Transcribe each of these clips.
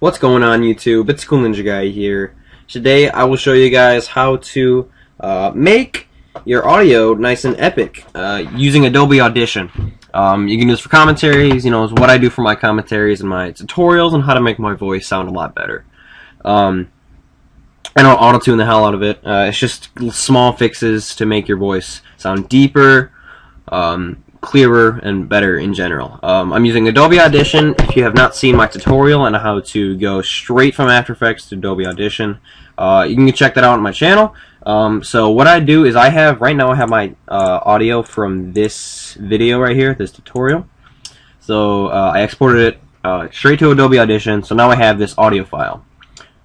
What's going on YouTube? It's Kool Ninja Guy here. Today I will show you guys how to uh, make your audio nice and epic uh, using Adobe Audition. Um, you can use for commentaries, you know, it's what I do for my commentaries and my tutorials on how to make my voice sound a lot better. Um, I don't auto-tune the hell out of it. Uh, it's just small fixes to make your voice sound deeper, um, clearer and better in general. Um, I'm using Adobe Audition. If you have not seen my tutorial on how to go straight from After Effects to Adobe Audition, uh, you can check that out on my channel. Um, so what I do is I have, right now I have my uh, audio from this video right here, this tutorial. So uh, I exported it uh, straight to Adobe Audition, so now I have this audio file.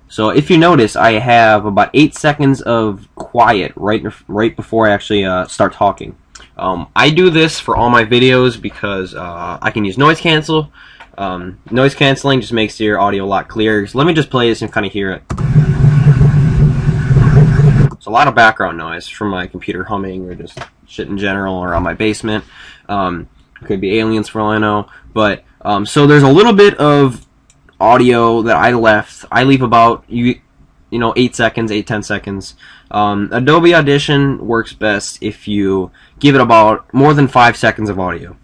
So if you notice, I have about 8 seconds of quiet right, right before I actually uh, start talking. Um, I do this for all my videos because uh, I can use noise cancel. Um, noise canceling just makes your audio a lot clearer. So let me just play this and kind of hear it. It's a lot of background noise from my computer humming or just shit in general or on my basement. Um, could be aliens for all I know. But um, so there's a little bit of audio that I left. I leave about you you know, 8 seconds, 8, 10 seconds. Um, Adobe Audition works best if you give it about more than 5 seconds of audio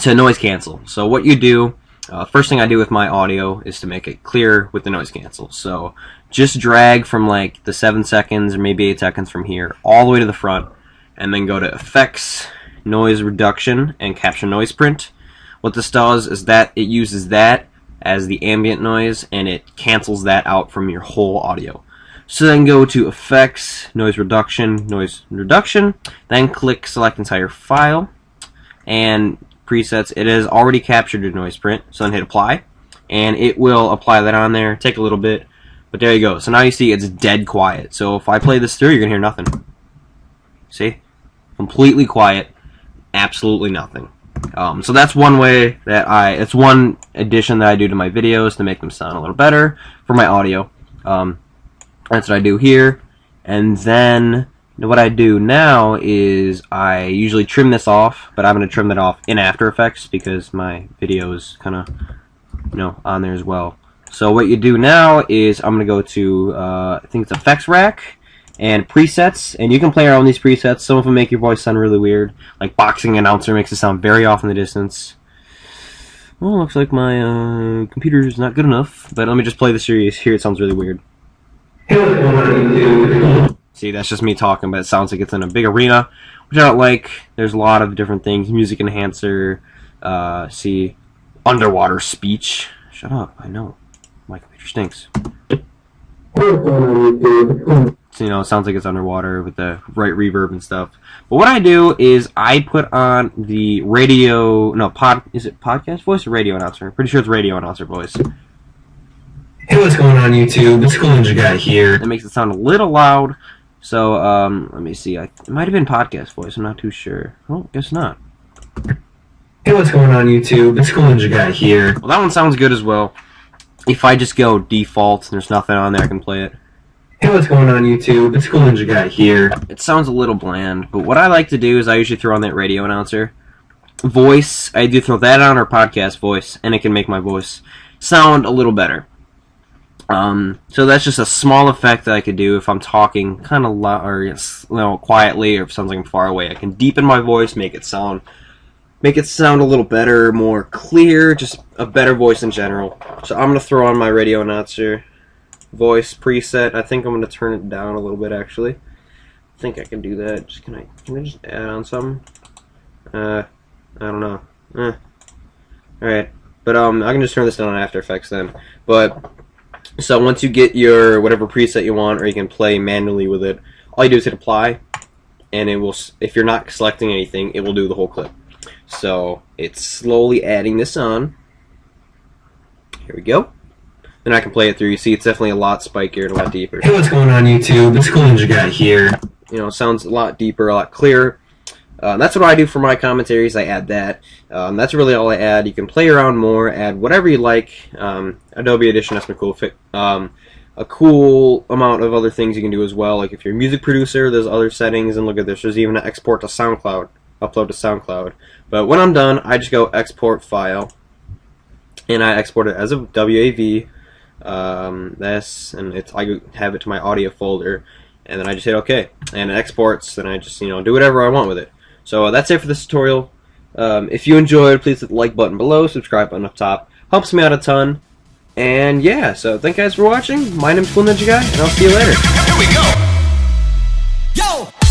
to noise cancel. So what you do, uh, first thing I do with my audio is to make it clear with the noise cancel. So just drag from like the 7 seconds or maybe 8 seconds from here all the way to the front and then go to Effects, Noise Reduction, and Capture Noise Print. What this does is that it uses that as the ambient noise and it cancels that out from your whole audio. So then go to Effects, Noise Reduction, Noise Reduction, then click Select Entire File, and presets. It has already captured your noise print, so then hit Apply, and it will apply that on there. Take a little bit, but there you go. So now you see it's dead quiet. So if I play this through, you're going to hear nothing. See? Completely quiet, absolutely nothing. Um, so that's one way that I, it's one addition that I do to my videos to make them sound a little better for my audio. Um, that's what I do here. And then what I do now is I usually trim this off, but I'm going to trim that off in After Effects because my video is kind of, you know, on there as well. So what you do now is I'm going to go to, uh, I think it's Effects Rack, and presets, and you can play around these presets. Some of them make your voice sound really weird, like boxing announcer makes it sound very off in the distance. Well, looks like my uh, computer is not good enough, but let me just play the series. Here it sounds really weird. See, that's just me talking, but it sounds like it's in a big arena, which I don't like. There's a lot of different things. Music enhancer, uh, see, underwater speech. Shut up, I know. My computer stinks you know, it sounds like it's underwater with the right reverb and stuff. But what I do is I put on the radio, no, pod, is it podcast voice or radio announcer? Pretty sure it's radio announcer voice. Hey, what's going on YouTube? It's Kool Ninja Guy here. It makes it sound a little loud. So, um, let me see. I, it might have been podcast voice. I'm not too sure. Oh, guess not. Hey, what's going on YouTube? It's Kool Ninja Guy here. Well, that one sounds good as well. If I just go default and there's nothing on there, I can play it. Hey, what's going on YouTube? It's Kool Ninja Guy here. It sounds a little bland, but what I like to do is I usually throw on that radio announcer voice. I do throw that on or podcast voice, and it can make my voice sound a little better. Um, so that's just a small effect that I could do if I'm talking kind of loud or you know quietly, or if sounds like I'm far away. I can deepen my voice, make it sound make it sound a little better, more clear, just a better voice in general. So I'm gonna throw on my radio announcer voice preset. I think I'm going to turn it down a little bit actually. I think I can do that. Just can I can I just add on some? Uh, I don't know. Eh. All right, but um, I can just turn this down on After Effects then. But so once you get your whatever preset you want, or you can play manually with it, all you do is hit apply, and it will. If you're not selecting anything, it will do the whole clip. So it's slowly adding this on. Here we go then I can play it through. You see, it's definitely a lot spikier and a lot deeper. Hey, what's going on YouTube? It's Kool Ninja Guy here. You know, sounds a lot deeper, a lot clearer. Uh, that's what I do for my commentaries. I add that. Um, that's really all I add. You can play around more, add whatever you like. Um, Adobe Audition has been cool. Um, a cool amount of other things you can do as well. Like if you're a music producer, there's other settings, and look at this. There's even an export to SoundCloud, upload to SoundCloud. But when I'm done, I just go export file, and I export it as a WAV um, this, and it's I have it to my audio folder, and then I just hit OK, and it exports, and I just you know do whatever I want with it. So uh, that's it for this tutorial. Um, if you enjoyed, please hit the like button below, subscribe button up top. Helps me out a ton. And yeah, so thank you guys for watching. My name's Kool Ninja Guy, and I'll see you later. Here we go. Yo!